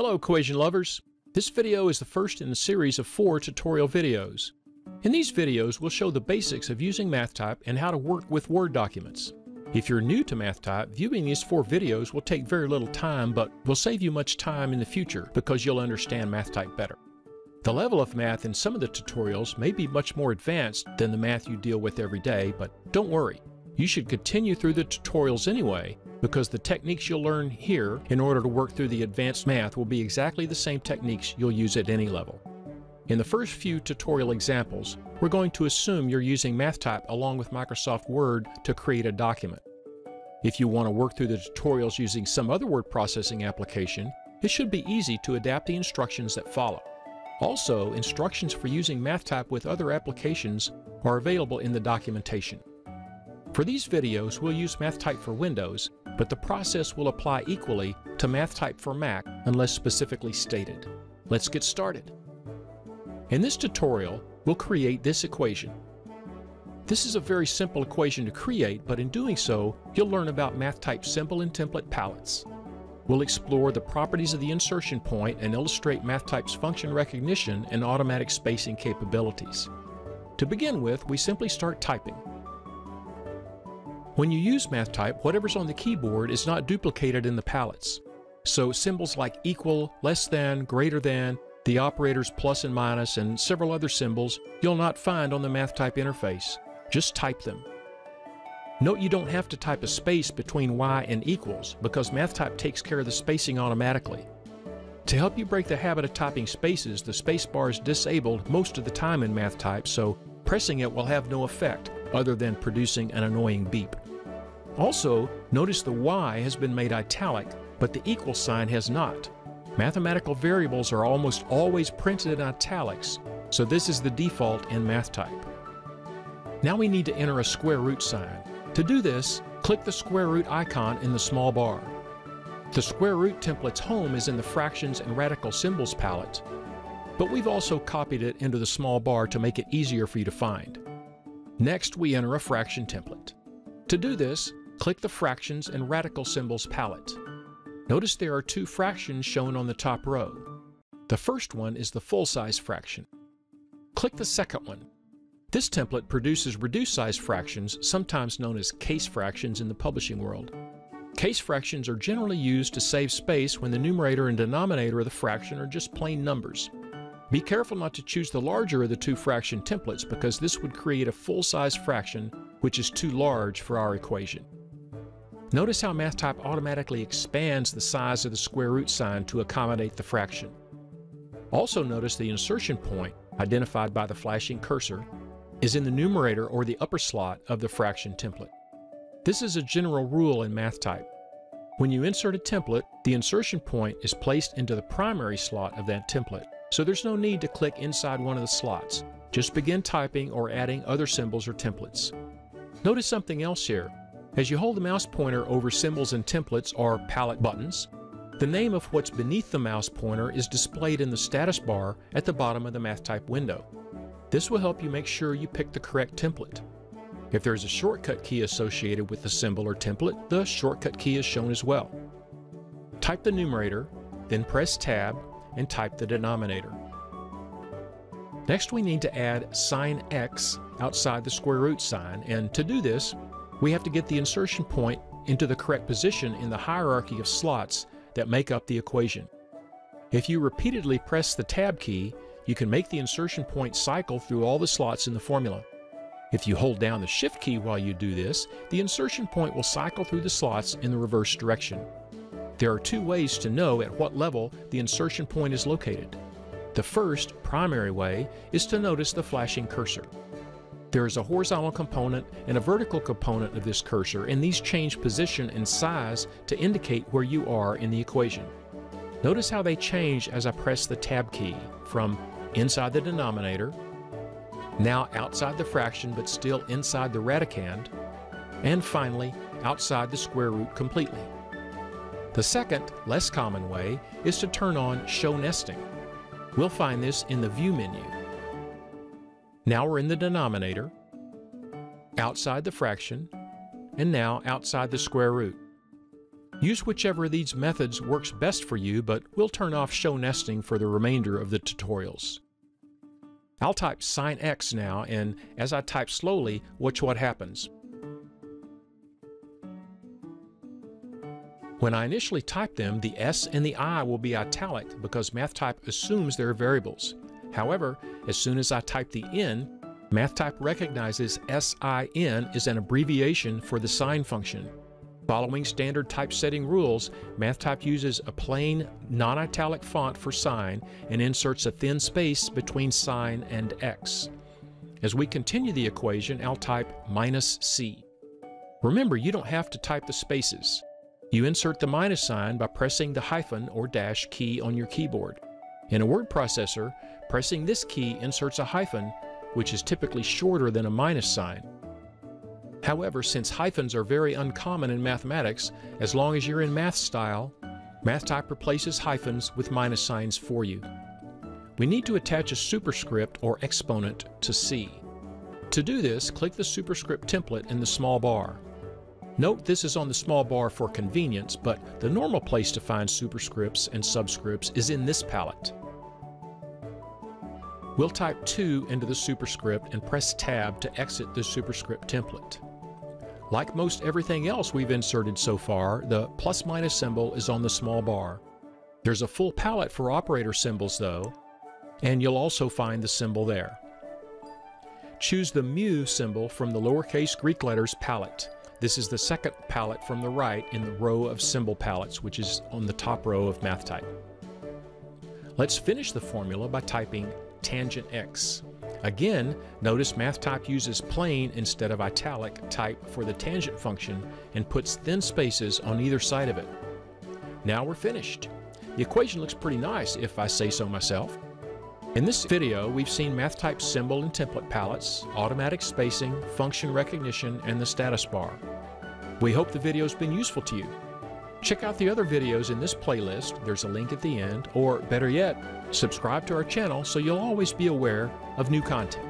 Hello equation lovers! This video is the first in a series of four tutorial videos. In these videos, we'll show the basics of using MathType and how to work with Word documents. If you're new to MathType, viewing these four videos will take very little time, but will save you much time in the future because you'll understand MathType better. The level of math in some of the tutorials may be much more advanced than the math you deal with every day, but don't worry. You should continue through the tutorials anyway, because the techniques you'll learn here in order to work through the advanced math will be exactly the same techniques you'll use at any level. In the first few tutorial examples, we're going to assume you're using MathType along with Microsoft Word to create a document. If you want to work through the tutorials using some other word processing application, it should be easy to adapt the instructions that follow. Also, instructions for using MathType with other applications are available in the documentation. For these videos, we'll use MathType for Windows, but the process will apply equally to MathType for Mac unless specifically stated. Let's get started. In this tutorial, we'll create this equation. This is a very simple equation to create, but in doing so, you'll learn about MathType symbol and template palettes. We'll explore the properties of the insertion point and illustrate MathType's function recognition and automatic spacing capabilities. To begin with, we simply start typing. When you use MathType, whatever's on the keyboard is not duplicated in the palettes. So symbols like equal, less than, greater than, the operators plus and minus, and several other symbols you'll not find on the MathType interface. Just type them. Note you don't have to type a space between y and equals because MathType takes care of the spacing automatically. To help you break the habit of typing spaces, the spacebar is disabled most of the time in MathType, so pressing it will have no effect other than producing an annoying beep. Also, notice the y has been made italic, but the equal sign has not. Mathematical variables are almost always printed in italics, so this is the default in MathType. Now we need to enter a square root sign. To do this, click the square root icon in the small bar. The square root template's home is in the fractions and radical symbols palette, but we've also copied it into the small bar to make it easier for you to find. Next, we enter a fraction template. To do this, click the fractions and radical symbols palette. Notice there are two fractions shown on the top row. The first one is the full-size fraction. Click the second one. This template produces reduced size fractions, sometimes known as case fractions in the publishing world. Case fractions are generally used to save space when the numerator and denominator of the fraction are just plain numbers. Be careful not to choose the larger of the two fraction templates because this would create a full-size fraction which is too large for our equation. Notice how MathType automatically expands the size of the square root sign to accommodate the fraction. Also notice the insertion point, identified by the flashing cursor, is in the numerator or the upper slot of the fraction template. This is a general rule in MathType. When you insert a template, the insertion point is placed into the primary slot of that template, so there's no need to click inside one of the slots. Just begin typing or adding other symbols or templates. Notice something else here. As you hold the mouse pointer over symbols and templates or palette buttons, the name of what's beneath the mouse pointer is displayed in the status bar at the bottom of the MathType window. This will help you make sure you pick the correct template. If there's a shortcut key associated with the symbol or template, the shortcut key is shown as well. Type the numerator, then press Tab and type the denominator. Next we need to add sine X outside the square root sign, and to do this, we have to get the insertion point into the correct position in the hierarchy of slots that make up the equation. If you repeatedly press the Tab key, you can make the insertion point cycle through all the slots in the formula. If you hold down the Shift key while you do this, the insertion point will cycle through the slots in the reverse direction. There are two ways to know at what level the insertion point is located. The first, primary way, is to notice the flashing cursor. There is a horizontal component and a vertical component of this cursor, and these change position and size to indicate where you are in the equation. Notice how they change as I press the Tab key from inside the denominator, now outside the fraction but still inside the radicand, and finally outside the square root completely. The second, less common way is to turn on Show Nesting. We'll find this in the View menu. Now we're in the denominator, outside the fraction, and now outside the square root. Use whichever of these methods works best for you, but we'll turn off show nesting for the remainder of the tutorials. I'll type sine x now, and as I type slowly, watch what happens. When I initially type them, the S and the I will be italic because MathType assumes they're variables. However, as soon as I type the N, MathType recognizes SIN is an abbreviation for the sine function. Following standard typesetting rules, MathType uses a plain, non-italic font for sine and inserts a thin space between sine and x. As we continue the equation, I'll type minus c. Remember, you don't have to type the spaces. You insert the minus sign by pressing the hyphen or dash key on your keyboard. In a word processor, pressing this key inserts a hyphen, which is typically shorter than a minus sign. However, since hyphens are very uncommon in mathematics, as long as you're in math style, MathType replaces hyphens with minus signs for you. We need to attach a superscript or exponent to C. To do this, click the superscript template in the small bar. Note this is on the small bar for convenience, but the normal place to find superscripts and subscripts is in this palette. We'll type 2 into the superscript and press Tab to exit the superscript template. Like most everything else we've inserted so far, the plus minus symbol is on the small bar. There's a full palette for operator symbols though, and you'll also find the symbol there. Choose the mu symbol from the lowercase Greek letters palette. This is the second palette from the right in the row of symbol palettes, which is on the top row of MathType. Let's finish the formula by typing tangent x. Again, notice MathType uses plain instead of italic type for the tangent function and puts thin spaces on either side of it. Now we're finished. The equation looks pretty nice if I say so myself. In this video, we've seen MathType's symbol and template palettes, automatic spacing, function recognition, and the status bar. We hope the video's been useful to you. Check out the other videos in this playlist, there's a link at the end, or better yet, subscribe to our channel so you'll always be aware of new content.